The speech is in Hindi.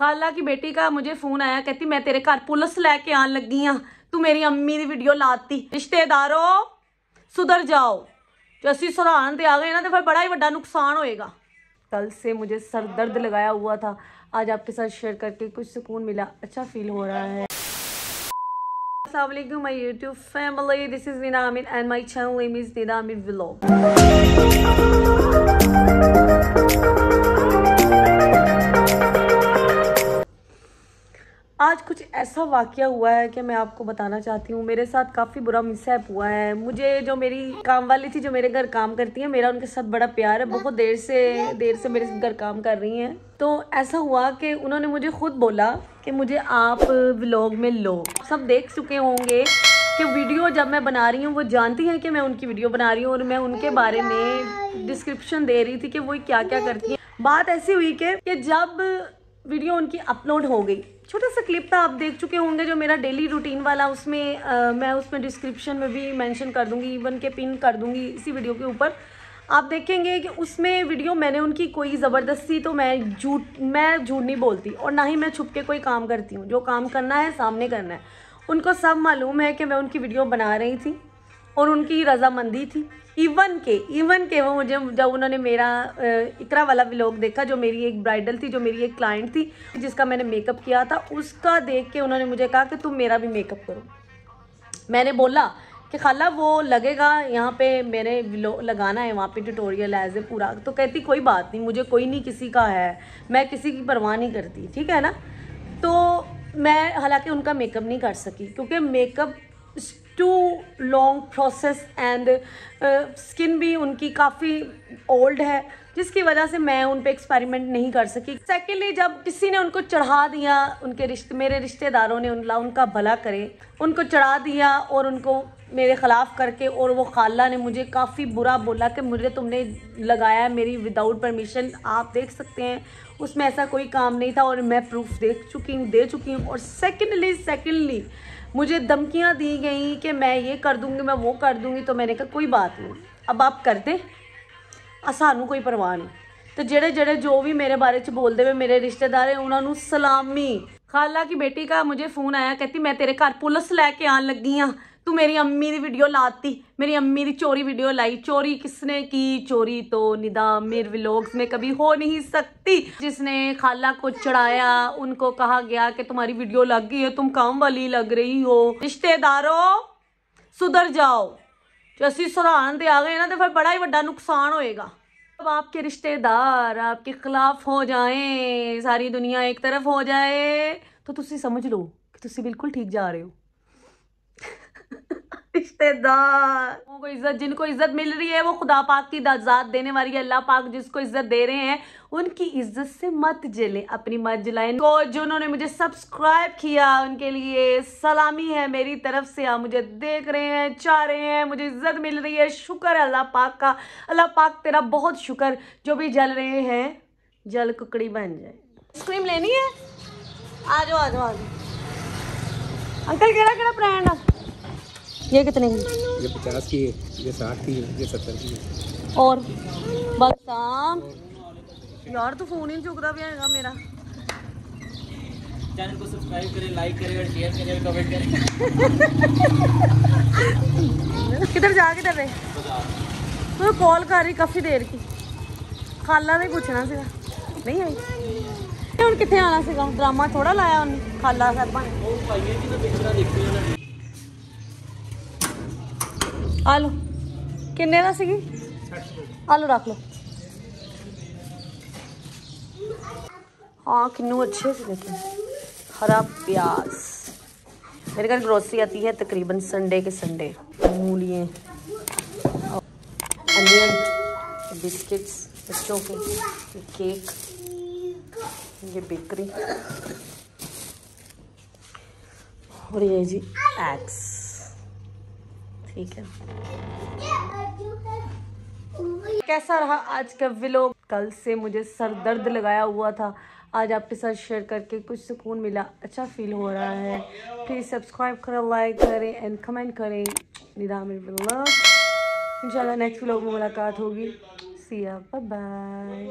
खाला की बेटी का मुझे फ़ोन आया, कहती, मैं तेरे घर पुलिस लेके आन लगी हाँ तू मेरी अम्मी की वीडियो लाती। रिश्तेदारो, सुधर जाओ। जो असि ते आ गए ना तो फिर बड़ा ही बड़ा नुकसान होएगा। कल से मुझे सर दर्द लगाया हुआ था। आज आपके साथ शेयर करके कुछ सुकून मिला। अच्छा फील हो रहा है। Assalamualaikum my YouTube family. This is Nina Amin and my channel name is Nina Amin Vlog. कुछ ऐसा वाकया हुआ है कि मैं आपको बताना चाहती हूँ। मेरे साथ काफ़ी बुरा मिसहैप हुआ है। मुझे जो मेरी काम वाली थी, जो मेरे घर काम करती है, मेरा उनके साथ बड़ा प्यार है। बहुत देर से देर से मेरे घर काम कर रही हैं। तो ऐसा हुआ कि उन्होंने मुझे खुद बोला कि मुझे आप व्लॉग में लो। सब देख चुके होंगे कि वीडियो जब मैं बना रही हूँ, वो जानती हैं कि मैं उनकी वीडियो बना रही हूँ और मैं उनके बारे में डिस्क्रिप्शन दे रही थी कि वो क्या क्या करती हैं। बात ऐसी हुई कि जब वीडियो उनकी अपलोड हो गई छोटा सा क्लिप था आप देख चुके होंगे जो मेरा डेली रूटीन वाला उसमें आ, मैं उसमें डिस्क्रिप्शन में भी मेंशन कर दूँगी इवन के पिन कर दूँगी इसी वीडियो के ऊपर। आप देखेंगे कि उसमें वीडियो मैंने उनकी कोई ज़बरदस्ती तो मैं झूठ मैं झूठ नहीं बोलती और ना ही मैं छुप के कोई काम करती हूँ। जो काम करना है सामने करना है। उनको सब मालूम है कि मैं उनकी वीडियो बना रही थी। और उनकी रजामंदी थी। इवन के इवन के वो मुझे, जब उन्होंने मेरा इकरा वाला व्लॉग देखा, जो मेरी एक ब्राइडल थी, जो मेरी एक क्लाइंट थी, जिसका मैंने मेकअप किया था, उसका देख के उन्होंने मुझे कहा कि तुम मेरा भी मेकअप करो। मैंने बोला कि खाला वो लगेगा, यहाँ पे मैंने लगाना है, वहाँ पे ट्यूटोरियल एज ए पूरा। तो कहती, कोई बात नहीं, मुझे कोई नहीं किसी का है, मैं किसी की परवाह नहीं करती, ठीक है ना? तो मैं हालाँकि उनका मेकअप नहीं कर सकी, क्योंकि makeup too long process and skin भी उनकी काफ़ी ओल्ड है, जिसकी वजह से मैं उन पर एक्सपेरिमेंट नहीं कर सकी। सेकेंडली जब किसी ने उनको चढ़ा दिया, उनके रिश्ते, मेरे रिश्तेदारों ने उनका भला करे, उनको चढ़ा दिया और उनको मेरे ख़िलाफ़ करके और वो खाला ने मुझे काफ़ी बुरा बोला कि मुझे तुमने लगाया मेरी विदाउट परमिशन आप देख सकते हैं, उसमें ऐसा कोई काम नहीं था और मैं प्रूफ देख चुकी हूँ, दे चुकी हूँ। और सेकेंडली सेकेंडली मुझे धमकियाँ दी गई कि मैं ये कर दूँगी, मैं वो कर दूँगी तो मैंने कहा, कोई बात नहीं। अब आप कर दें। सानू कोई परवाह नहीं। तो जेड़े जेड़े जो भी मेरे बारे बोलते हुए मेरे रिश्तेदार है उन्होंने सलामी। खाला की बेटी का मुझे फ़ोन आया, कहती, मैं तेरे घर पुलिस लैके आन लगी हाँ तू मेरी अम्मी की वीडियो लाती, मेरी अम्मी की चोरी वीडियो लाई। चोरी किसने की? चोरी तो निदा मेर व्लॉग्स में कभी हो नहीं सकती। जिसने खाला को चढ़ाया, उनको कहा गया कि तुम्हारी वीडियो लग गई है, तुम काम वाली लग रही हो। रिश्तेदारों, सुधर जाओ। जो असि सराहन ते आ गए ना तो फिर बड़ा ही बड़ा नुकसान होएगा। अब आपके रिश्तेदार आपके खिलाफ हो जाए, सारी दुनिया एक तरफ़ हो जाए तो तुम समझ लो कि तुम बिल्कुल ठीक जा रहे हो। रिश्तेदार। को इज़्ज़त, जिनको इज़्ज़त मिल रही है, वो खुदा पाक की दाजात देने वाली है अल्लाह पाक जिसको इज़्ज़त दे रहे हैं, उनकी इज़्ज़त से मत जलें, अपनी मत जलाएँ। को जिन्होंने मुझे सब्सक्राइब किया, उनके लिए सलामी है मेरी तरफ़ से। आप मुझे देख रहे हैं, चाह रहे हैं, मुझे इज़्ज़त मिल रही है, शुक्र है अल्लाह पाक का। अल्लाह पाक तेरा बहुत शुक्र, जो भी जल रहे हैं, जल कुकड़ी बन जाए। आइसक्रीम लेनी है? आ जाओ आ जाओ आ जाओ। अंकल, केड़ा केड़ा ब्रांड ये कितने की ये पचास की है ये साठ की है ये सत्तर की है और बलसाम यार तू फोन ही चुकता भी है मेरा चैनल को सब्सक्राइब करें लाइक करें और शेयर करें और कमेंट करें किधर जा किधर रहे मैं कॉल कर रही काफ़ी देर की खाला ने पूछना ਸੀਗਾ ਨਹੀਂ ਆਈ ਹੁਣ ਕਿੱਥੇ ਆਣਾ ਸੀਗਾ ਡਰਾਮਾ ਥੋੜਾ ਲਾਇਆ ਉਹਨੇ ਖਾਲਾ ਸਾਹਿਬਾਂ ਨੇ ਉਹ ਭਾਈਏ ਜੀ ਦਾ ਪਿਕਚਰਾਂ ਦੇਖੀ ਉਹਨਾਂ ਨੇ ਆ ਲਓ ਕਿੰਨੇ ਦਾ ਸੀਗੀ ਆ ਲਓ ਰੱਖ ਲਓ हाँ किन्नू अच्छे से देखें हरा प्याज मेरे घर ग्रोसरी आती है तकरीबन संडे के संडे मूलिए अनियन बिस्किट्स बच्चों के ये केक ये बेकरी और ये जी एग्स ठीक है। कैसा रहा आज का व्लॉग कल से मुझे सर दर्द लगाया हुआ था। आज आपके साथ शेयर करके कुछ सुकून मिला अच्छा फील हो रहा है। प्लीज़ सब्सक्राइब करें लाइक करें एंड कमेंट करें। निदाम इंशाल्लाह नेक्स्ट व्लॉग में मुलाकात होगी। सी या बाय